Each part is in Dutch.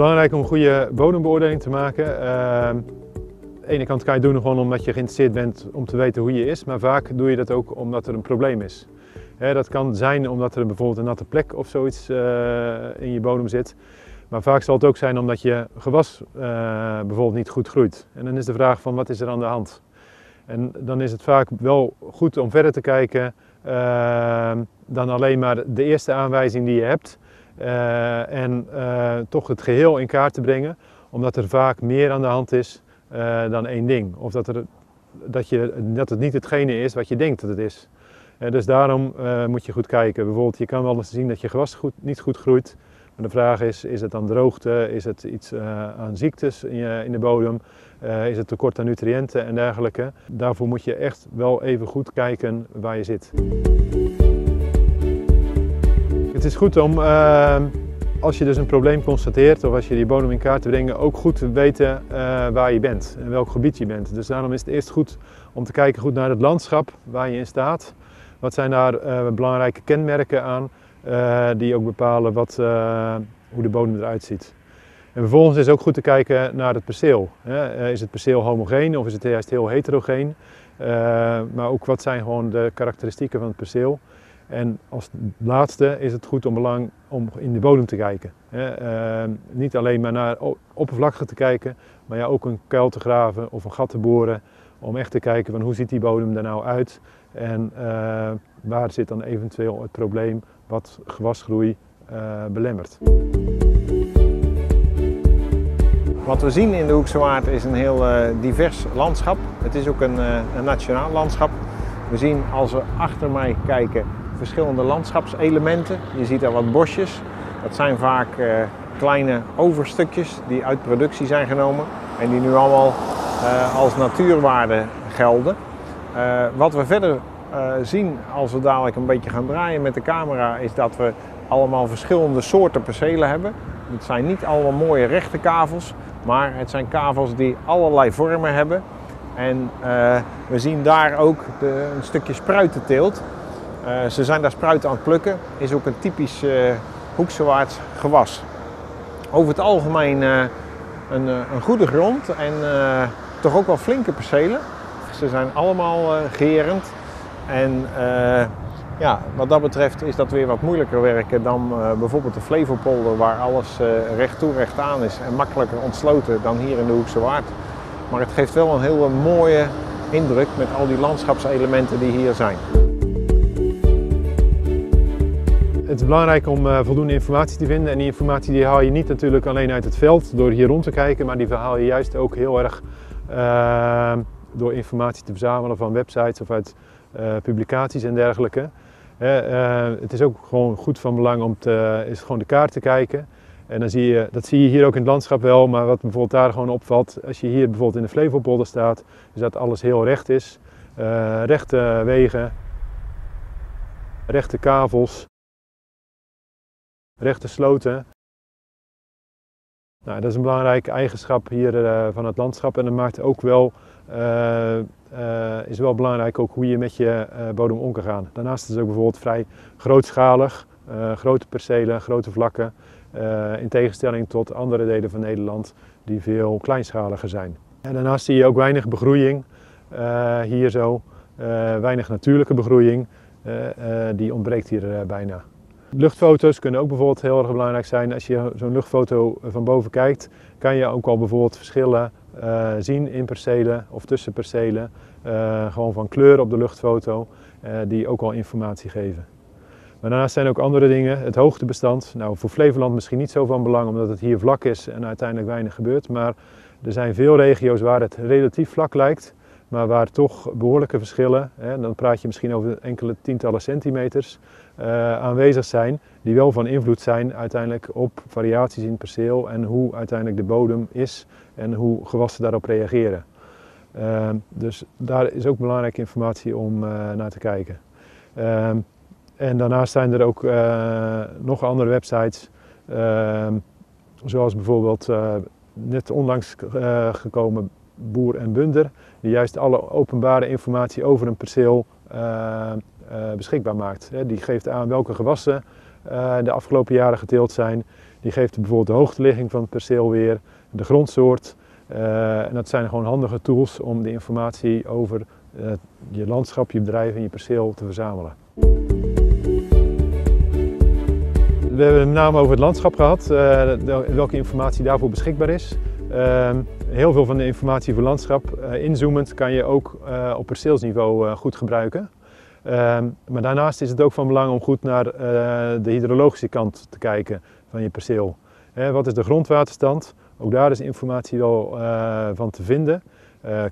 belangrijk om een goede bodembeoordeling te maken. Uh, aan de ene kant kan je het doen gewoon omdat je geïnteresseerd bent om te weten hoe je is, maar vaak doe je dat ook omdat er een probleem is. dat kan zijn omdat er bijvoorbeeld een natte plek of zoiets uh, in je bodem zit. Maar vaak zal het ook zijn omdat je gewas uh, bijvoorbeeld niet goed groeit. En dan is de vraag van wat is er aan de hand? En dan is het vaak wel goed om verder te kijken uh, dan alleen maar de eerste aanwijzing die je hebt. Uh, en toch het geheel in kaart te brengen, omdat er vaak meer aan de hand is dan één ding. Of dat, er, dat, je, dat het niet hetgene is wat je denkt dat het is. dus daarom moet je goed kijken. Bijvoorbeeld, je kan wel eens zien dat je gewas goed, niet goed groeit de vraag is, is het dan droogte, is het iets aan ziektes in, je, in de bodem, is het tekort aan nutriënten en dergelijke. Daarvoor moet je echt wel even goed kijken waar je zit. Het is goed om, uh, als je dus een probleem constateert of als je die bodem in kaart te brengen, ook goed te weten waar je bent en welk gebied je bent. Dus daarom is het eerst goed om te kijken goed naar het landschap waar je in staat. Wat zijn daar belangrijke kenmerken aan? Uh, die ook bepalen wat, hoe de bodem eruit ziet. En vervolgens is het ook goed te kijken naar het perceel. Is het perceel homogeen of is het juist heel heterogeen? maar ook wat zijn gewoon de karakteristieken van het perceel. En als laatste is het goed om, belang, om in de bodem te kijken. Hè. niet alleen maar naar oppervlakte te kijken, maar ja, ook een kuil te graven of een gat te boren. Om echt te kijken van hoe ziet die bodem er nou uit en waar zit dan eventueel het probleem wat gewasgroei uh, belemmert. Wat we zien in de Hoekse Waard is een heel uh, divers landschap. Het is ook een, een, nationaal landschap. We zien als we achter mij kijken verschillende landschapselementen. Je ziet er wat bosjes. Dat zijn vaak kleine overstukjes die uit productie zijn genomen en die nu allemaal als natuurwaarde gelden. wat we verder zien als we dadelijk een beetje gaan draaien met de camera, is dat we allemaal verschillende soorten percelen hebben. Het zijn niet allemaal mooie rechte kavels, maar het zijn kavels die allerlei vormen hebben. En we zien daar ook de, een stukje spruitenteelt. Uh, ze zijn daar spruiten aan het plukken, is ook een typisch hoeksewaarts gewas. Over het algemeen een, een, goede grond en toch ook wel flinke percelen. Ze zijn allemaal gerend en ja, wat dat betreft is dat weer wat moeilijker werken dan bijvoorbeeld de Flevopolder, waar alles uh, recht toe recht aan is en makkelijker ontsloten dan hier in de Hoekse Waard. Maar het geeft wel een hele mooie indruk met al die landschapselementen die hier zijn. Het is belangrijk om voldoende informatie te vinden en die informatie die haal je niet natuurlijk alleen uit het veld door hier rond te kijken, maar die haal je juist ook heel erg door informatie te verzamelen van websites of uit uh, publicaties en dergelijke. Het is ook gewoon goed van belang om te, is gewoon de kaart te kijken. En dan zie je, dat zie je hier ook in het landschap wel, maar wat bijvoorbeeld daar gewoon opvalt, als je hier bijvoorbeeld in de Flevopolder staat, is dat alles heel recht is. Rechte wegen, rechte kavels, rechte sloten. Nou, dat is een belangrijke eigenschap hier uh, van het landschap en dat maakt ook wel uh, uh, is wel belangrijk ook hoe je met je bodem om kan gaan. Daarnaast is het ook bijvoorbeeld vrij grootschalig, grote percelen, grote vlakken, in tegenstelling tot andere delen van Nederland die veel kleinschaliger zijn. En daarnaast zie je ook weinig begroeiing hier zo, weinig natuurlijke begroeiing, die ontbreekt hier bijna. Luchtfoto's kunnen ook bijvoorbeeld heel erg belangrijk zijn. Als je zo'n luchtfoto van boven kijkt, kan je ook al bijvoorbeeld verschillen uh, zien in percelen of tussen percelen. Uh, gewoon van kleur op de luchtfoto, uh, die ook al informatie geven. Daarnaast zijn ook andere dingen. Het hoogtebestand. Nou, voor Flevoland misschien niet zo van belang, omdat het hier vlak is en uiteindelijk weinig gebeurt. Maar er zijn veel regio's waar het relatief vlak lijkt, maar waar toch behoorlijke verschillen, hè, dan praat je misschien over enkele tientallen centimeters, uh, aanwezig zijn, die wel van invloed zijn uiteindelijk op variaties in het perceel en hoe uiteindelijk de bodem is en hoe gewassen daarop reageren. Uh, dus daar is ook belangrijke informatie om uh, naar te kijken. Ehm, en daarnaast zijn er ook nog andere websites, ehm, zoals bijvoorbeeld net onlangs gekomen Boer en Bunder, die juist alle openbare informatie over een perceel beschikbaar maakt. Die geeft aan welke gewassen de afgelopen jaren geteeld zijn. Die geeft bijvoorbeeld de hoogteligging van het perceel weer, de grondsoort. en dat zijn gewoon handige tools om de informatie over je landschap, je bedrijf en je perceel te verzamelen. We hebben het met name over het landschap gehad, welke informatie daarvoor beschikbaar is. Heel veel van de informatie voor landschap, uh, inzoomend, kan je ook uh, op perceelsniveau uh, goed gebruiken. Ehm, maar daarnaast is het ook van belang om goed naar de hydrologische kant te kijken van je perceel. wat is de grondwaterstand? Ook daar is informatie wel van te vinden.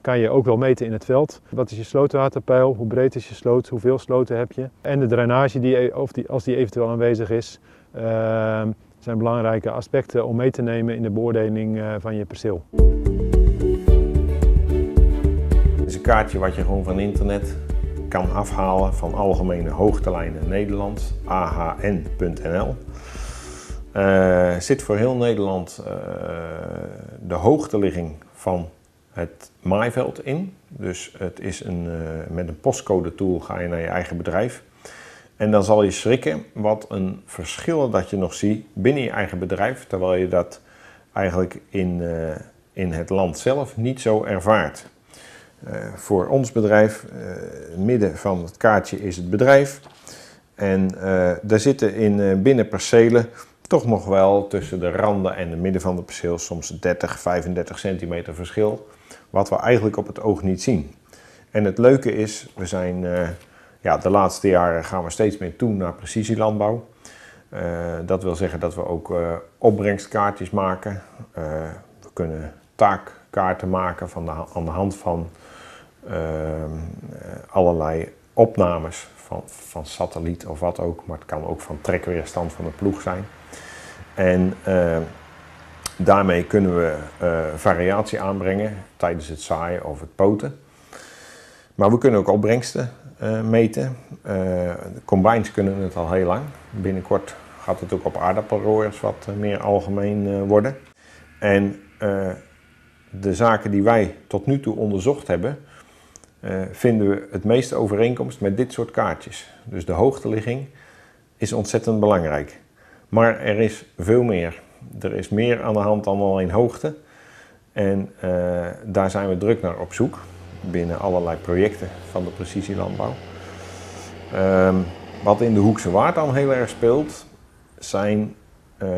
kan je ook wel meten in het veld. Wat is je slootwaterpeil? Hoe breed is je sloot? Hoeveel sloten heb je? En de drainage, die, e-, of die, als die eventueel aanwezig is. Ehm, zijn belangrijke aspecten om mee te nemen in de beoordeling eh, van je perceel. Het is een kaartje wat je gewoon van internet kan afhalen van Algemene Hoogtelijnen Nederland, ahn.nl. Eh, zit voor heel Nederland uh, de hoogteligging van het maaiveld in. Dus het is een, met een postcode tool ga je naar je eigen bedrijf. En dan zal je schrikken wat een verschil dat je nog ziet binnen je eigen bedrijf, terwijl je dat eigenlijk in, uh, in het land zelf niet zo ervaart. Uh, voor ons bedrijf, uh, midden van het kaartje is het bedrijf. En daar zitten in binnen percelen toch nog wel tussen de randen en het midden van de perceel soms 30, 35 centimeter verschil. Wat we eigenlijk op het oog niet zien. En het leuke is, we zijn ja, de laatste jaren gaan we steeds meer toe naar precisielandbouw. Uh, dat wil zeggen dat we ook uh, opbrengstkaartjes maken. Uh, we kunnen taakkaarten maken van de, aan de hand van ehm, allerlei opnames van, van satelliet of wat ook. Maar het kan ook van trekweerstand van de ploeg zijn. En daarmee kunnen we variatie aanbrengen tijdens het zaaien of het poten. Maar we kunnen ook opbrengsten uh, meten. De combines kunnen het al heel lang. Binnenkort gaat het ook op aardappelrooiers wat eh, meer algemeen worden. En de zaken die wij tot nu toe onderzocht hebben, vinden we het meeste overeenkomst met dit soort kaartjes. Dus de hoogteligging is ontzettend belangrijk. Maar er is veel meer. Er is meer aan de hand dan alleen hoogte. En daar zijn we druk naar op zoek binnen allerlei projecten van de precisielandbouw. Um, wat in de Hoekse Waard dan heel erg speelt, zijn uh,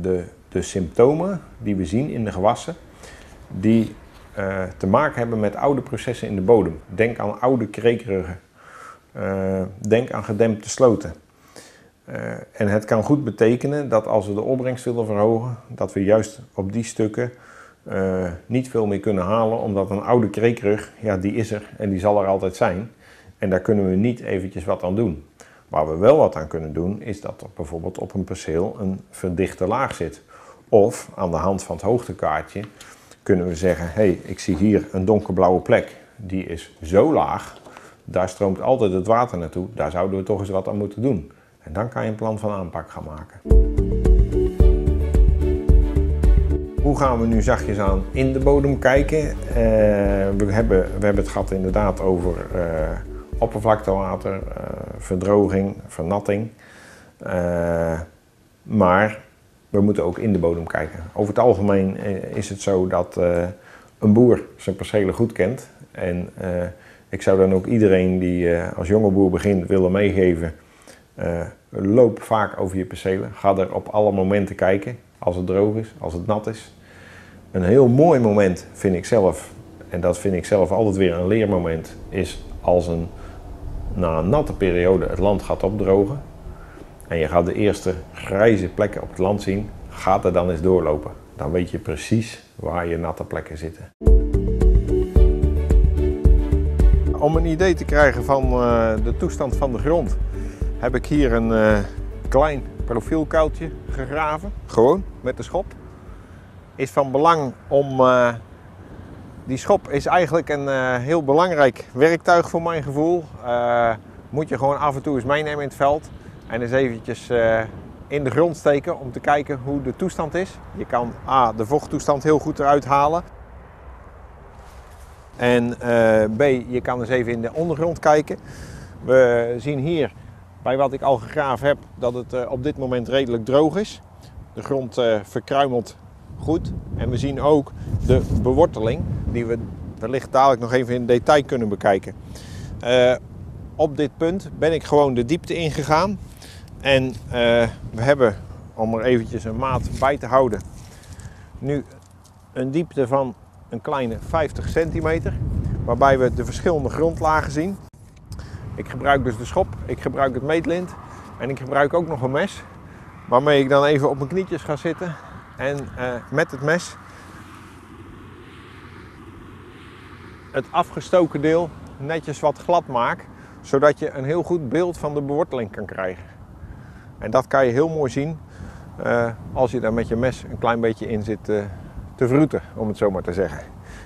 de, de symptomen die we zien in de gewassen, die uh, te maken hebben met oude processen in de bodem. Denk aan oude kreekruggen, uh, denk aan gedempte sloten. en het kan goed betekenen dat als we de opbrengst willen verhogen, dat we juist op die stukken uh, niet veel meer kunnen halen, omdat een oude kreekrug, ja, die is er en die zal er altijd zijn. En daar kunnen we niet eventjes wat aan doen. Waar we wel wat aan kunnen doen, is dat er bijvoorbeeld op een perceel een verdichte laag zit. Of aan de hand van het hoogtekaartje kunnen we zeggen, hé, hey, ik zie hier een donkerblauwe plek. Die is zo laag, daar stroomt altijd het water naartoe. Daar zouden we toch eens wat aan moeten doen. En dan kan je een plan van aanpak gaan maken. Hoe gaan we nu zachtjes aan in de bodem kijken? Uh, we, hebben, we hebben het gehad inderdaad over uh, oppervlaktewater, uh, verdroging, vernatting. maar we moeten ook in de bodem kijken. Over het algemeen is het zo dat een boer zijn percelen goed kent. En ik zou dan ook iedereen die als jonge boer begint willen meegeven. loop vaak over je percelen. Ga er op alle momenten kijken. Als het droog is, als het nat is. Een heel mooi moment vind ik zelf, en dat vind ik zelf altijd weer een leermoment, is als een, na een natte periode het land gaat opdrogen. En je gaat de eerste grijze plekken op het land zien, gaat er dan eens doorlopen. Dan weet je precies waar je natte plekken zitten. Om een idee te krijgen van uh, de toestand van de grond, heb ik hier een uh, klein profielkuiltje gegraven. Gewoon met de schop is van belang om. Uh, die schop is eigenlijk een uh, heel belangrijk werktuig voor mijn gevoel. Uh, moet je gewoon af en toe eens meenemen in het veld en eens eventjes in de grond steken om te kijken hoe de toestand is. Je kan A, de vochttoestand heel goed eruit halen. En B, je kan eens even in de ondergrond kijken. We zien hier bij wat ik al gegraven heb dat het eh, op dit moment redelijk droog is. De grond verkruimelt goed. En we zien ook de beworteling die we wellicht dadelijk nog even in detail kunnen bekijken. Uh, op dit punt ben ik gewoon de diepte ingegaan. En we hebben, om er eventjes een maat bij te houden, nu een diepte van een kleine 50 centimeter. Waarbij we de verschillende grondlagen zien. Ik gebruik dus de schop, ik gebruik het meetlint en ik gebruik ook nog een mes. Waarmee ik dan even op mijn knietjes ga zitten en uh, met het mes het afgestoken deel netjes wat glad maak. Zodat je een heel goed beeld van de beworteling kan krijgen. En dat kan je heel mooi zien uh, als je daar met je mes een klein beetje in zit uh, te vroeten, om het zo maar te zeggen.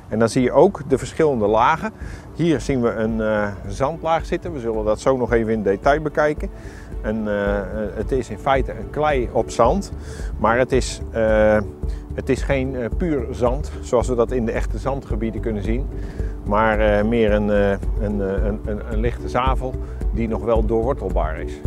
En dan zie je ook de verschillende lagen. Hier zien we een uh, zandlaag zitten. We zullen dat zo nog even in detail bekijken. En, uh, het is in feite een klei op zand, maar het is, uh, het is geen puur zand zoals we dat in de echte zandgebieden kunnen zien. Maar meer een, een, een, een, lichte zavel die nog wel doorwortelbaar is.